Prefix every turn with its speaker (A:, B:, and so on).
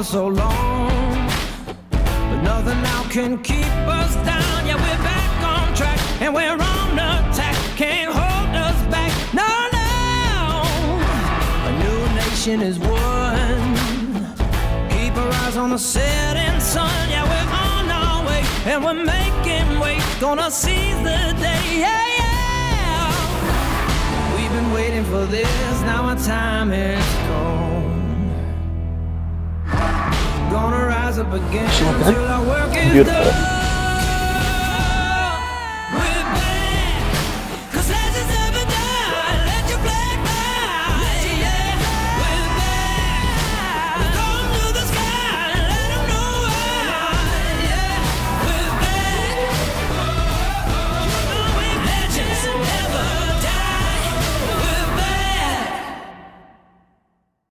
A: for so long. But nothing now can keep us down. Yeah, we're back on track and we're on attack. Can't hold us back. No, no. A new nation is won. Keep our eyes on the setting sun. Yeah, we're on our way and we're making way. Gonna seize the day. Yeah, yeah. We've been waiting for this. Now our time is gone.
B: Beautiful.